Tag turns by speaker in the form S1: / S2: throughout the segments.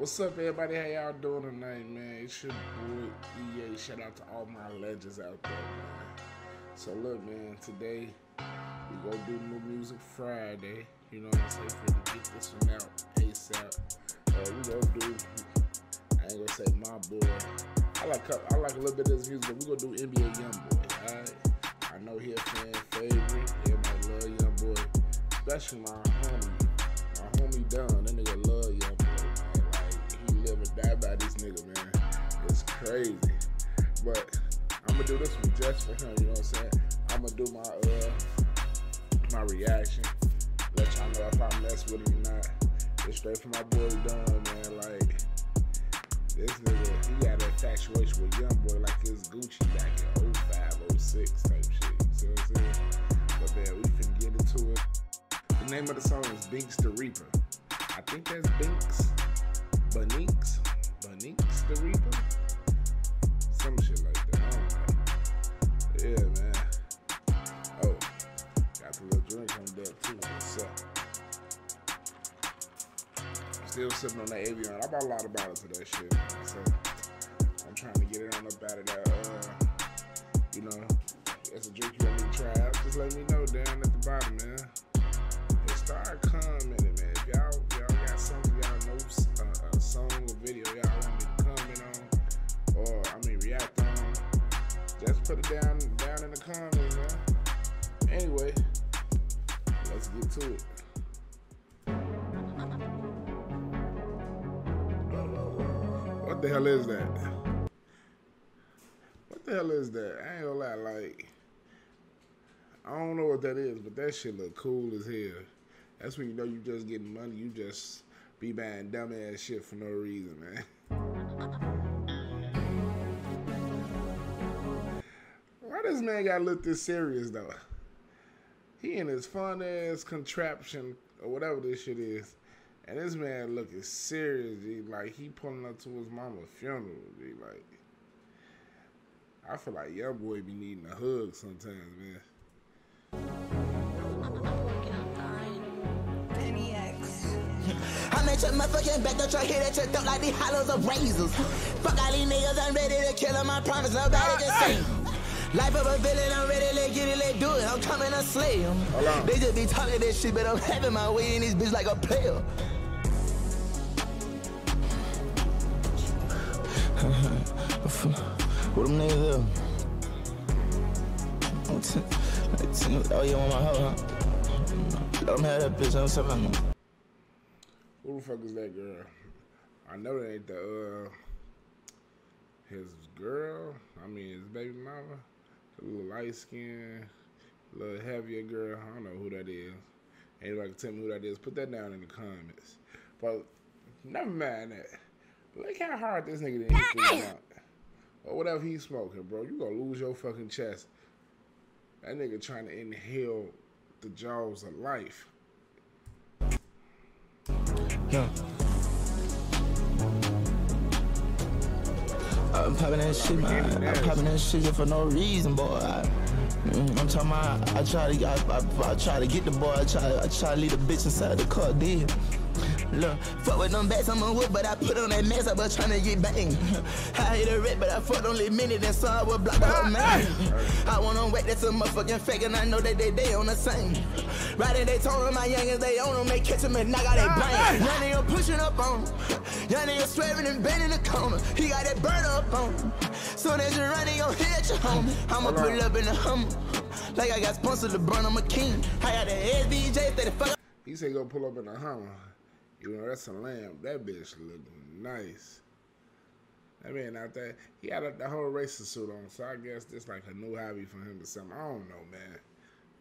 S1: What's up, everybody? How y'all doing tonight, man? It's your boy EA. Shout out to all my legends out there, man. So look, man, today we gonna do New Music Friday. You know what I'm saying? For to get this one out ASAP. Uh, we gonna do. I ain't gonna say my boy. I like I like a little bit of this music, but we gonna do NBA YoungBoy. Alright. I know he a fan favorite. Everybody love YoungBoy, especially my homie, my homie Don. That nigga. Die by this nigga, man. It's crazy, but I'm gonna do this one just for him. You know what I'm saying? I'm gonna do my uh my reaction. Let y'all know if I mess with it or not. It's straight from my boy Don, man. Like this nigga, he had an infatuation with young boy like it's Gucci back in 05, 06 type shit. You see what I'm saying? But man, we finna get into it. The name of the song is Binks the Reaper. I think that's Binks. Baniques. The Reaper? Some shit like that. Yeah, man. Oh, got the little drink on deck too. What's up? Still sipping on that Avion. I bought a lot of bottles of that shit. So I'm trying to get it on up out of that. Uh, you know, it's a drink you want me to try out. Just let me know put it down down in the comments, man. Anyway, let's get to it. What the hell is that? What the hell is that? I ain't gonna lie, like I don't know what that is, but that shit look cool as hell. That's when you know you just getting money. You just be buying dumb ass shit for no reason, man. this man gotta look this serious though? He in his fun ass contraption or whatever this shit is. And this man looking serious, G. Like he pulling up to his mama's funeral, G. Like I feel like young boy be needing a hug sometimes, man.
S2: I met your motherfucking back, don't try hit at your throat like the hollows of razors. Fuck all these niggas, I'm ready to kill them, I promise nobody can see. Life of a villain, I'm ready, let get it, let do it, I'm coming to slay 'em.
S1: Hold.
S2: They just be talking this shit, but I'm having my way in this bitch like a player. What them niggas there? Oh, you want my hoe, huh? Let them have that bitch, I'm something.
S1: Who the fuck is that girl? I know that ain't the uh his girl. I mean his baby mama. A little light skin, little heavier girl. I don't know who that is. Anybody can tell me who that is? Put that down in the comments. But never mind that. Look how hard this nigga didn't hit out. Or whatever he's smoking, bro. You gonna lose your fucking chest. That nigga trying to inhale the jaws of life.
S2: Yeah. I'm popping that shit, man. I'm popping that shit just for no reason, boy. I, I'm talking about, I try to, I, I, I try to get the boy. I try, I try to leave the bitch inside the car, dead. Look, fuck with them bats, I'm a whip, but I put on that mask, I was trying to get banged. I hit a red, but I fucked only minute, and so I would block the whole man. I want them wet, that's a motherfucking fake, and I know that they, they on the same. Riding they told them my youngins, they own them, they catch them and knock out their brain. Young nigga pushing up on him. Young nigga swerving and bending the corner. He got that burner up on him. Soon as you run, he gon' hit your home. I'ma pull up in the Hummer. Like I got sponsored LeBron, I'm a king. I got the SVJ, that the fuck.
S1: He said go pull up in the Hummer. You know, that's a lamb. That bitch look nice. That man out there, he had a, the whole racing suit on, so I guess this like a new hobby for him or something. I don't know, man.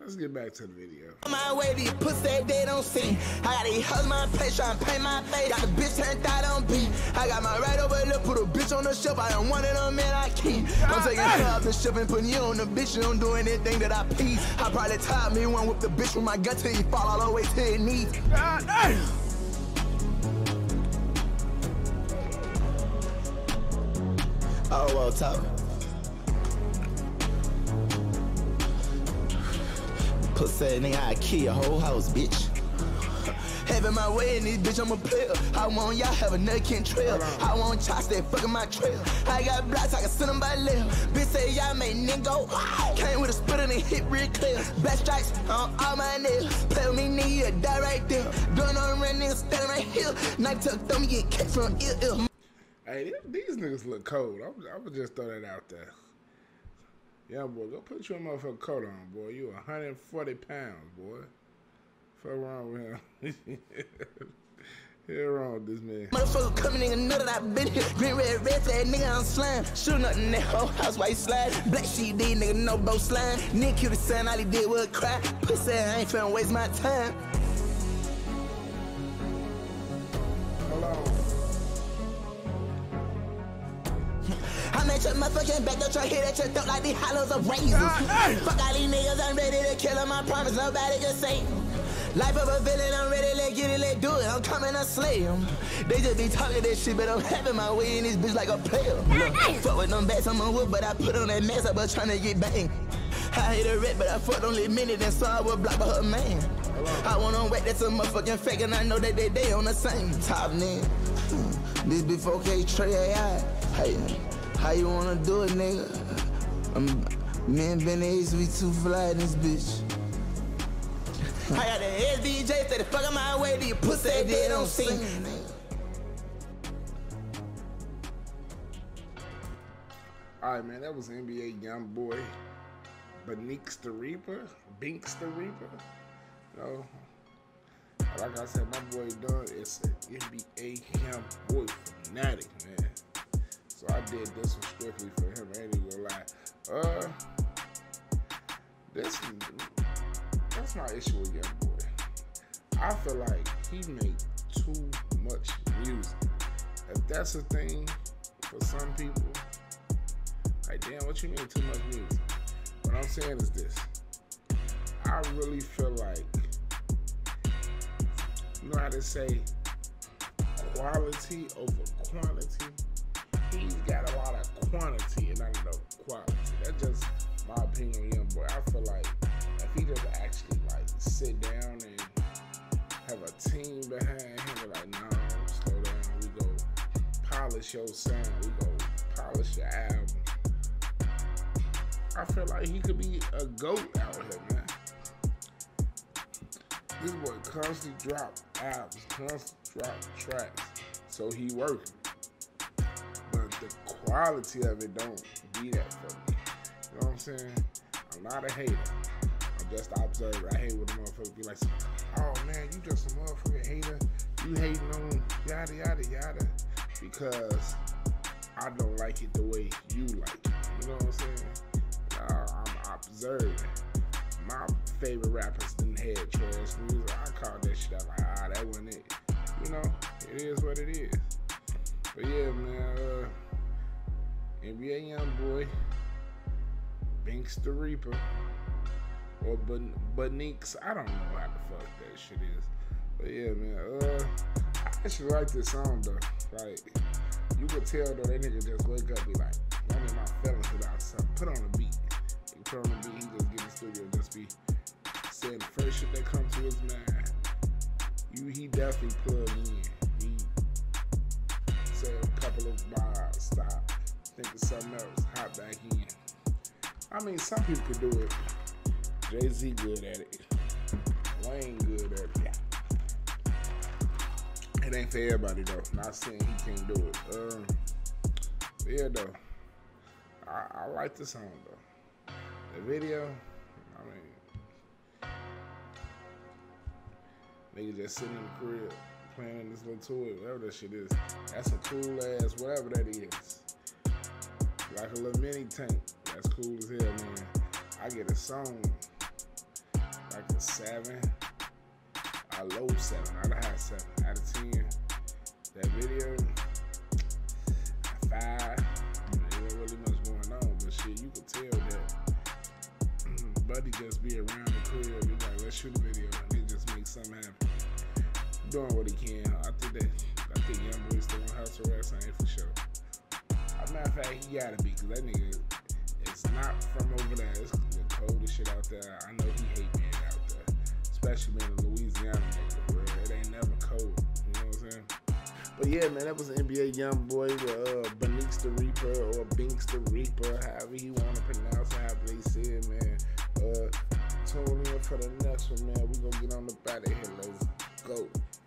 S1: Let's get back to the video.
S2: On my way, these pussy they don't see. I got these hugs my place, trying to paint my face. Got the bitch turned out on beat. I got my right over lip, put a bitch on the shelf. I don't want it on man, I keep. I'm taking care of the ship and putting you on the bitch. You don't do anything that I please. I probably tied me one with the bitch with my gut till he fall all the way to his knees. Oh, well, top. Pussy nigga, I kill your whole house, bitch. Having my way in this bitch, I'm a player. I want y'all have a nut trail. I want y'all stay fucking my trail. I got blocks, I can send them by left. Bitch say y'all make nigga go. Came with a spit and hit real clear. Black stripes on all my nails. Play with me, nigga, die right there. Going on red nigga standing right here. Knife tuck thumb, you get kicked from ear, ear.
S1: Hey, these niggas look cold. I'm, I'm gonna just throw that out there. Yeah, boy, go put your motherfucking coat on, boy. You 140 pounds, boy. Fuck wrong with him. Here wrong with this man.
S2: Motherfucker coming in another that I been here. Green, red, red, that nigga on slime. Shooting up in that whole house while he slide. Black these nigga no boat slime. Nigga killed the son, all he did was cry. Pussy, I ain't finna waste my time. At your motherfucking back, don't try hit at your throat like these hollows of razors. Ah, fuck all these niggas, I'm ready to kill them, I promise nobody can save them. Life of a villain, I'm ready, let get it, let do it, I'm coming to slay them. They just be talking that shit, but I'm having my way in this bitch like a player. Look, fuck with them bats, I'm on wood, but I put on that mask, I was trying to get banged. I hate a red, but I fucked only a minute and saw I was blocked by her man. I want on wet, that's a motherfucking fake, and I know that they, they on the same top, nigga. This before K Trey AI. Hey, how you wanna do it, nigga? Um, me and Ben Ace, we too fly in this bitch. I got the SVJ, say the fuck on my way, the pussy they don't sing.
S1: Alright, man, that was NBA young boy. Benix the Reaper, Binks the Reaper. You know, like I said, my boy done is an NBA young boy fanatic, man. So I did this one strictly for him. I ain't even gonna lie. Uh, this that's my issue with Young Boy. I feel like he make too much music. If that's a thing for some people, like damn, what you mean too much music? What I'm saying is this. I really feel like you know how to say quality over quantity he's got a lot of quantity and not enough quality. That's just my opinion on Young Boy. I feel like if he just actually like sit down and have a team behind him, like, nah, slow down. We go polish your sound. We go polish your album. I feel like he could be a goat out here, man. This boy constantly drop albums, constantly drop tracks, so he working quality of it don't be that for me. You know what I'm saying? I'm not a hater. I'm just an observer. I hate when a motherfucker be like, oh man, you just a motherfucking hater. You hating on yada yada yada because I don't like it the way you like it. You know what I'm saying? I'm observing. My favorite rappers didn't have trash music. I call that shit out like, ah, that wasn't it. You know, it is what it is. But yeah, man. Uh, NBA young boy, Binks the Reaper, or ben- Beneeks. I don't know how the fuck that shit is. But yeah, man. Uh, I actually like this song though. Like, you could tell though that nigga just wake up be like, I'm in my feelings without something. Put on a beat. He put on a beat. He just get in the studio just be saying the first shit that comes to his mind. You, he definitely plug in. He say a couple of bars, stop think of something else, hop back in. I mean, some people could do it. Jay Z good at it. Wayne good at it. It ain't for everybody though. Not saying he can't do it. Um, yeah though, I, I like the song though. The video, I mean, nigga just sitting in the crib playing this little toy, whatever that shit is. That's a cool ass, whatever that is like a little mini tank. That's cool as hell, man. I get a song like a seven, a low seven, not a high seven, out of ten. That video, five. There ain't really much going on, but shit, you could tell that Buddy just be around the crib. Be like, let's shoot a video, and he just make something happen. Doing what he can. I think that I think Young Boy's still on house arrest. I ain't for sure. Matter of fact, he gotta be, cause that nigga is not from over there. It's the coldest shit out there. I know he hate being out there, especially being in Louisiana nigga. It ain't never cold. You know what I'm saying? But yeah, man, that was an NBA young boy with uh, Beniks the Reaper or Binks the Reaper, however you want to pronounce it, however they say it, man. Uh, tune in for the next one, man. We gonna get on the body here. Let's here.